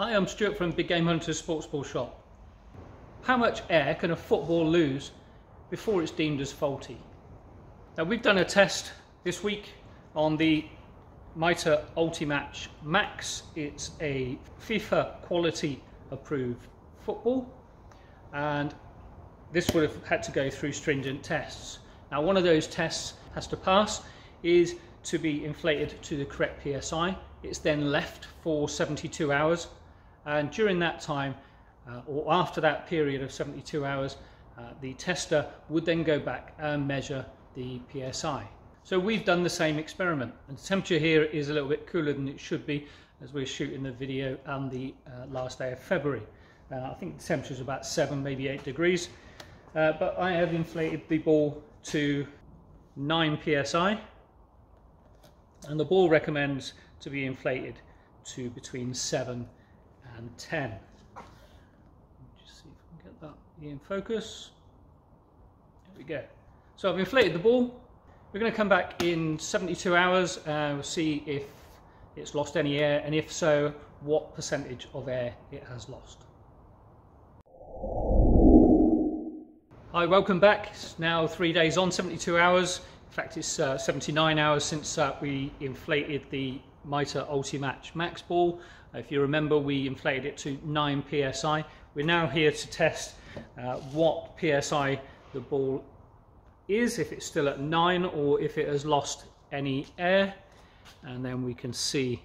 Hi, I'm Stuart from Big Game Hunters Sports Ball Shop. How much air can a football lose before it's deemed as faulty? Now we've done a test this week on the Mitre Ultimatch Max. It's a FIFA quality approved football and this would have had to go through stringent tests. Now one of those tests has to pass is to be inflated to the correct PSI. It's then left for 72 hours and during that time, uh, or after that period of 72 hours, uh, the tester would then go back and measure the PSI. So we've done the same experiment, and the temperature here is a little bit cooler than it should be as we're shooting the video on the uh, last day of February. Uh, I think the temperature is about 7, maybe 8 degrees, uh, but I have inflated the ball to 9 psi, and the ball recommends to be inflated to between 7 and 10. Just see if we can get that in focus. There we go. So I've inflated the ball. We're going to come back in 72 hours and we'll see if it's lost any air and if so, what percentage of air it has lost. Hi, welcome back. It's now three days on, 72 hours. In fact, it's uh, 79 hours since uh, we inflated the Mitre Ultimatch Max ball. If you remember, we inflated it to 9 psi. We're now here to test uh, what psi the ball is, if it's still at 9 or if it has lost any air. And then we can see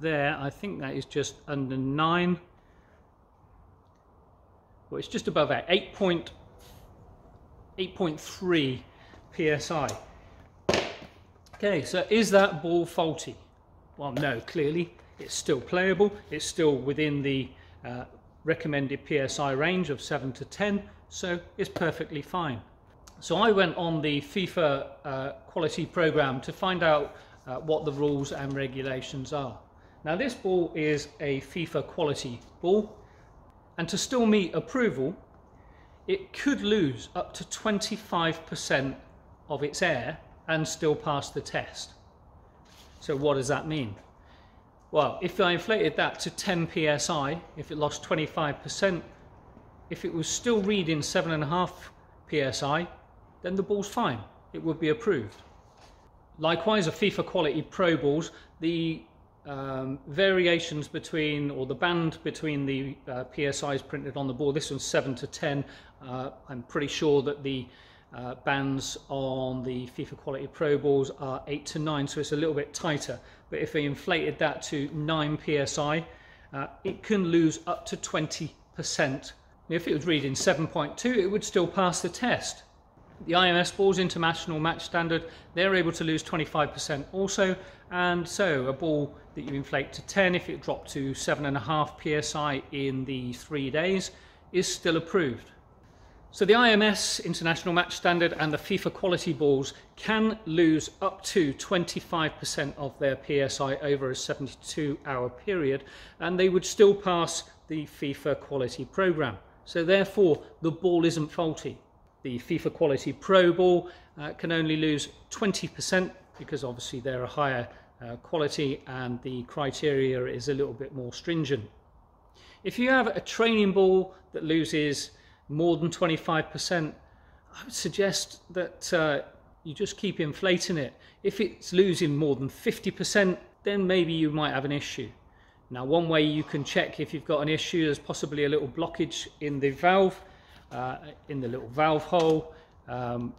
there, I think that is just under 9. Well, it's just above that, 8.3 psi. Okay, so is that ball faulty? Well, no, clearly it's still playable. It's still within the uh, recommended PSI range of 7 to 10, so it's perfectly fine. So I went on the FIFA uh, quality program to find out uh, what the rules and regulations are. Now this ball is a FIFA quality ball and to still meet approval it could lose up to 25% of its air and still pass the test. So what does that mean? Well, if I inflated that to 10 psi, if it lost 25%, if it was still reading 7.5 psi, then the ball's fine. It would be approved. Likewise, a FIFA quality Pro balls, the um, variations between, or the band between the uh, PSIs printed on the ball, this one's 7 to 10. Uh, I'm pretty sure that the uh, bands on the FIFA Quality Pro balls are 8 to 9, so it's a little bit tighter. But if we inflated that to 9 psi, uh, it can lose up to 20%. If it was reading 7.2, it would still pass the test. The IMS balls, International Match Standard, they're able to lose 25% also, and so a ball that you inflate to 10, if it dropped to 7.5 psi in the three days, is still approved. So the IMS International Match Standard and the FIFA quality balls can lose up to 25% of their PSI over a 72 hour period and they would still pass the FIFA quality program. So therefore the ball isn't faulty. The FIFA quality pro ball uh, can only lose 20% because obviously they're a higher uh, quality and the criteria is a little bit more stringent. If you have a training ball that loses more than 25%, I would suggest that uh, you just keep inflating it. If it's losing more than 50%, then maybe you might have an issue. Now, one way you can check if you've got an issue, is possibly a little blockage in the valve, uh, in the little valve hole. Um,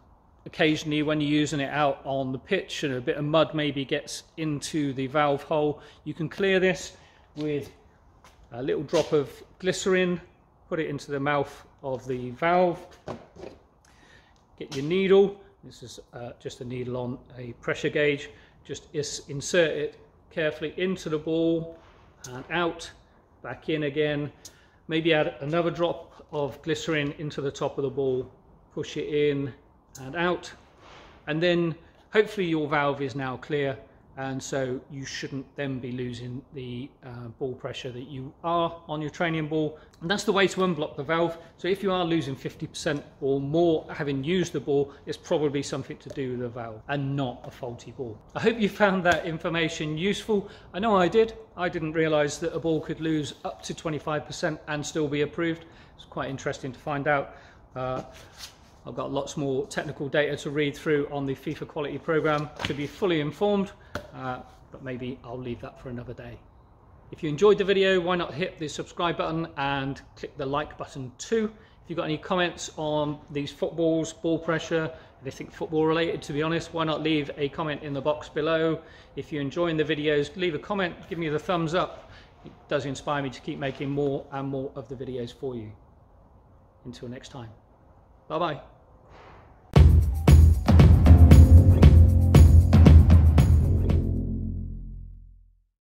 occasionally when you're using it out on the pitch and a bit of mud maybe gets into the valve hole, you can clear this with a little drop of glycerin, put it into the mouth of the valve. Get your needle, this is uh, just a needle on a pressure gauge, just insert it carefully into the ball and out, back in again. Maybe add another drop of glycerin into the top of the ball, push it in and out. And then hopefully your valve is now clear. And so you shouldn't then be losing the uh, ball pressure that you are on your training ball. And that's the way to unblock the valve. So if you are losing 50% or more having used the ball it's probably something to do with the valve and not a faulty ball. I hope you found that information useful. I know i did. I didn't realize that a ball could lose up to 25% and still be approved. It's quite interesting to find out. Uh, I've got lots more technical data to read through on the FIFA quality program to be fully informed, uh, but maybe I'll leave that for another day. If you enjoyed the video, why not hit the subscribe button and click the like button too. If you've got any comments on these footballs, ball pressure, anything football related, to be honest, why not leave a comment in the box below. If you're enjoying the videos, leave a comment, give me the thumbs up. It does inspire me to keep making more and more of the videos for you. Until next time. Bye-bye.